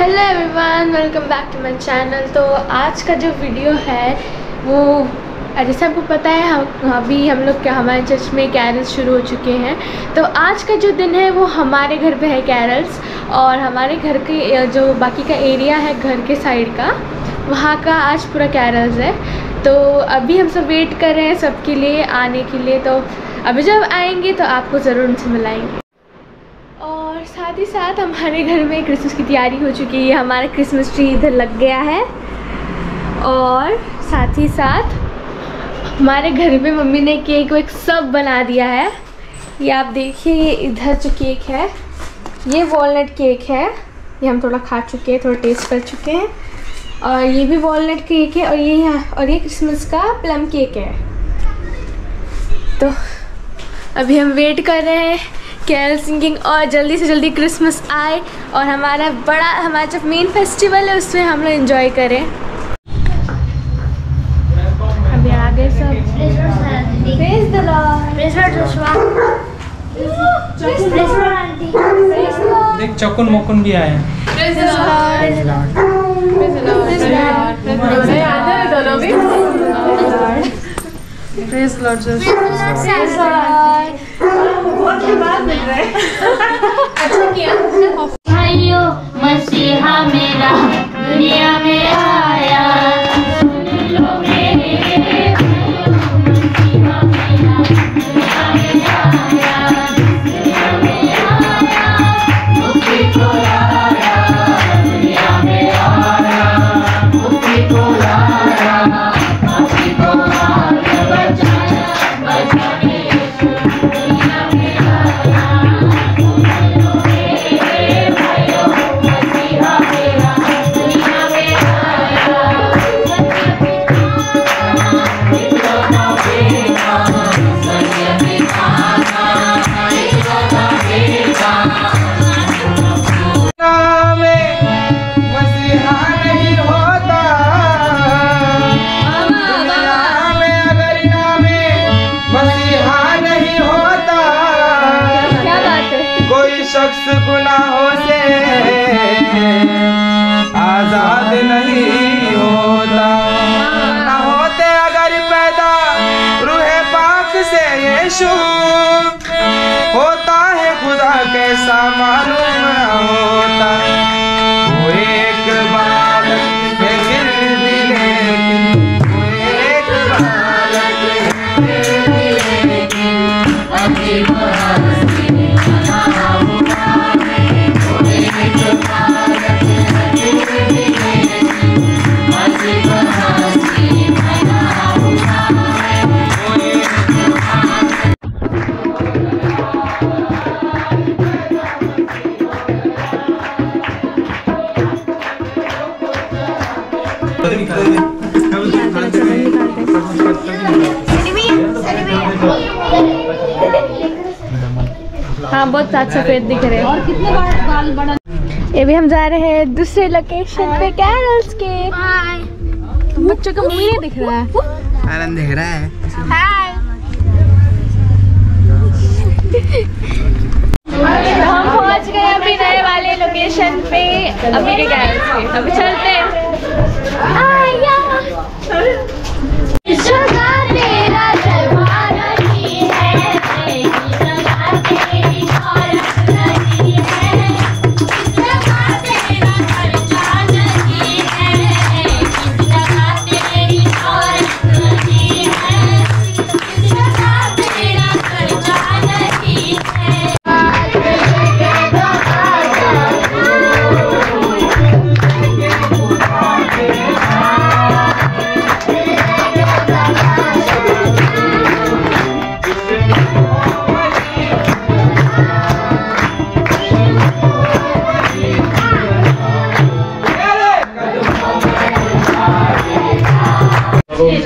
Hello everyone welcome back to my channel तो आज का जो वीडियो है, वो जैसे आपको पता है, हम, अभी हम लोग क्या, हमारे चर्च में कैरल्स शुरू हो चुके हैं। तो आज का जो दिन है, वो हमारे घर पे है कैरल्स और हमारे घर के जो बाकी का एरिया है घर के साइड का, वहाँ का आज पूरा कैरल्स है। तो अभी हम सब वेट कर रहे हैं सबके लिए, आने के लिए। तो अभी जब आएँगे तो आपको ज़रूर उनसे मिलाएँगे। साथ ही साथ हमारे घर में क्रिसमस की तैयारी हो चुकी है। हमारा क्रिसमस ट्री इधर लग गया है। और साथ ही साथ हमारे घर में मम्मी ने केक वेक सब बना दिया है। ये आप देखिए ये इधर जो केक है, ये वॉलनट केक है। ये हम थोड़ा खा चुके हैं, थोड़ा टेस्ट कर चुके हैं। और ये भी वॉलनट केक है और ये यहाँ, और ये क्रिसमस का प्लम केक है। तो अभी हम वेट कर रहे हैं। कैरल सिंगिंग और जल्दी से जल्दी क्रिसमस आए और हमारा बड़ा हमारा जब मेन फेस्टिवल है उसमें हम लोग इन्जॉय करें अभी आ गए सब Praise the Lord. देख चकुन मुकुन भी आए Praise Lord. Praise Lord. Praise Lord. What you want to you. शख्स गुनाहों से आज़ाद नहीं होता। ना होते अगर पैदा रूहे पाक से ये यीशु होता है खुदा के मालूम हाँ बहुत साथ सफ़ेद दिख रहे हैं। और कितने बाल बड़ा ये भी हम जा रहे हैं दूसरे लोकेशन पे कैरल्स के। बच्चों का मुँह नहीं दिख रहा है। आनंद दिख रहा है। हम पहुँच गए अभी नए वाले लोकेशन पे अभी के कैरल्स अभी चलते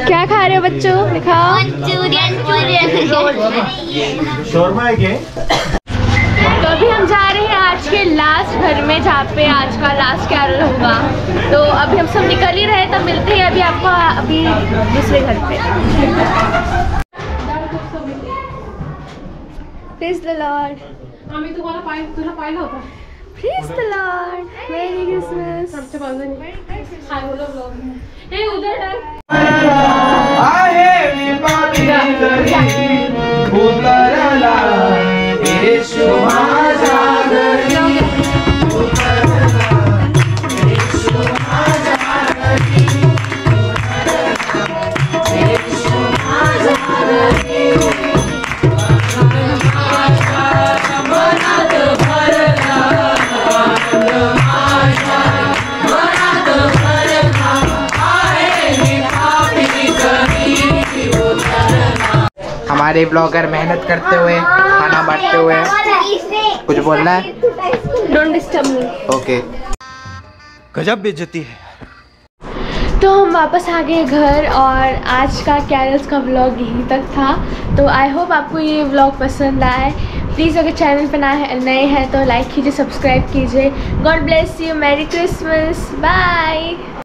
क्या खा रहे हो बच्चों? दिखाओ। शोरमा है तो अभी हम जा रहे हैं आज के लास्ट घर में जहाँ पे आज का लास्ट कैरल होगा। तो अभी हम सब निकल ही रहे तब मिलते हैं अभी आपको अभी दूसरे घर पे। Praise the Lord. आम्ही तुम्हाला पाय तुला पाहिलं होतं Praise the Lord. Merry Christmas. हाय बोलो ब्लॉग में ए उधर डाल Aê, हमारे ब्लॉगर मेहनत करते हुए खाना बांटते हुए। कुछ बोलना है? डोंट डिस्टर्ब मी ओके गजब बेइज्जती है। तो हम वापस आ गए घर और आज का कैरल्स का व्लॉग यहीं तक था। तो आई होप आपको ये व्लॉग पसंद आए। प्लीज़ अगर चैनल पर नए नए हैं तो लाइक कीजिए सब्सक्राइब कीजिए। God bless you merry Christmas bye